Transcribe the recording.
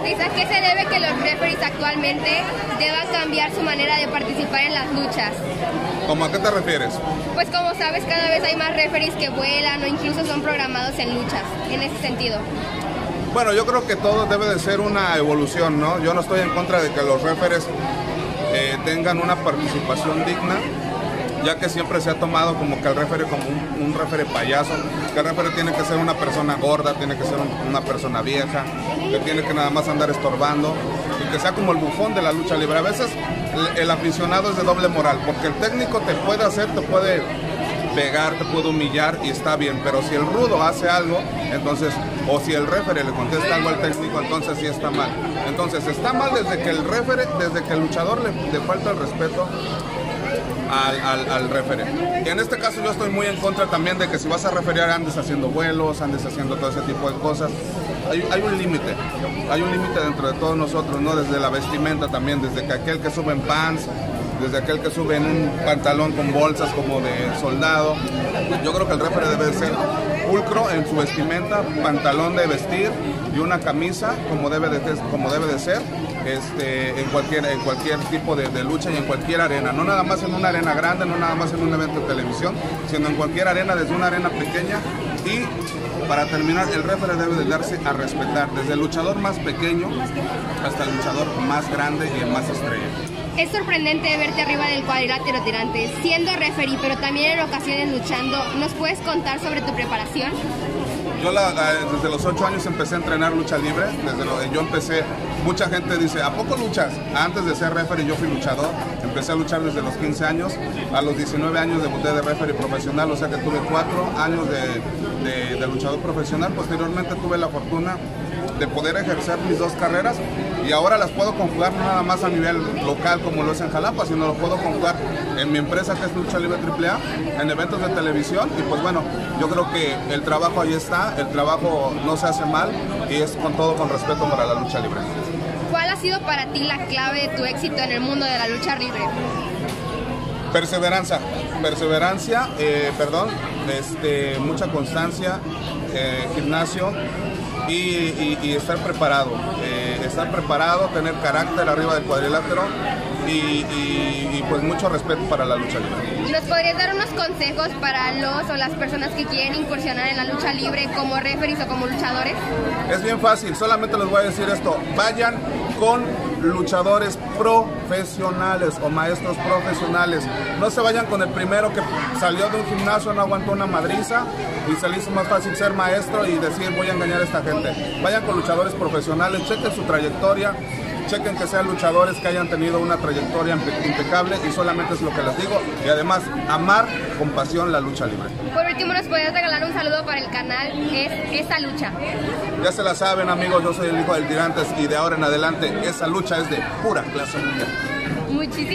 ¿a qué se debe que los referees actualmente deban cambiar su manera de participar en las luchas? ¿Cómo a qué te refieres? Pues como sabes, cada vez hay más referees que vuelan o incluso son programados en luchas, en ese sentido. Bueno, yo creo que todo debe de ser una evolución, ¿no? Yo no estoy en contra de que los referees eh, tengan una participación digna, ya que siempre se ha tomado como que el referee como un, un referee payaso, que el referee tiene que ser una persona gorda, tiene que ser un- una persona vieja, que tiene que nada más andar estorbando, y que sea como el bufón de la lucha libre. A veces el, aficionado es de doble moral, porque el técnico te puede hacer, te puede pegar, te puede humillar y está bien, pero si el rudo hace algo, entonces, o si el referee le contesta algo al técnico, entonces sí está mal. Entonces está mal desde que el referee, desde que el luchador le falta el respeto al, al, al. Y en este caso yo estoy muy en contra también de que si vas a referear andes haciendo vuelos, andes haciendo todo ese tipo de cosas. Hay, hay un límite, hay un límite dentro de todos nosotros, ¿no? Desde la vestimenta también, desde que aquel que sube en pants, desde aquel que sube en un pantalón con bolsas como de soldado. Yo creo que el referee debe ser pulcro en su vestimenta, pantalón de vestir y una camisa como debe de, como debe de ser este, en, cualquier, en cualquier tipo de, lucha y en cualquier arena. No nada más en una arena grande, no nada más en un evento de televisión, sino en cualquier arena, desde una arena pequeña. Y para terminar, el referee debe de darse a respetar, desde el luchador más pequeño hasta el luchador más grande y el más estrella. Es sorprendente verte arriba del cuadrilátero tirante, siendo referee, pero también en ocasiones luchando. ¿Nos puedes contar sobre tu preparación? Yo desde los 8 años empecé a entrenar lucha libre. Desde lo, yo empecé, mucha gente dice, ¿a poco luchas? Antes de ser referee yo fui luchador. Empecé a luchar desde los 15 años. A los 19 años debuté de referee profesional, o sea que tuve 4 años de, de- de luchador profesional. Posteriormente tuve la fortuna de poder ejercer mis dos carreras y ahora las puedo conjugar no nada más a nivel local como lo es en Jalapa, sino lo puedo conjugar en mi empresa que es Lucha Libre AAA, en eventos de televisión y pues bueno, yo creo que el trabajo ahí está, el trabajo no se hace mal y es con todo con respeto para la lucha libre. ¿Cuál ha sido para ti la clave de tu éxito en el mundo de la lucha libre? Perseverancia, perseverancia, eh, perdón, este, mucha constancia, eh, gimnasio y, y- y estar preparado. eh, estar preparado, tener carácter arriba del cuadrilátero y, y- y, pues mucho respeto para la lucha libre. ¿Nos podrías dar unos consejos para los o las personas que quieren incursionar en la lucha libre como referees o como luchadores? Es bien fácil, solamente les voy a decir esto, vayan con luchadores profesionales o maestros profesionales. No se vayan con el primero que salió de un gimnasio, no aguantó una madriza y se le hizo más fácil ser maestro y decir voy a engañar a esta gente. Vayan con luchadores profesionales, chequen su trayectoria, chequen que sean luchadores que hayan tenido una trayectoria impe- impecable y solamente es lo que les digo. Y además, amar con pasión la lucha libre. Por último, ¿nos podrías regalar un saludo para el canal? Es esa lucha. Ya se la saben amigos, yo soy el hijo del Tirantes y de ahora en adelante esa lucha es de pura clase mundial. Muchísimas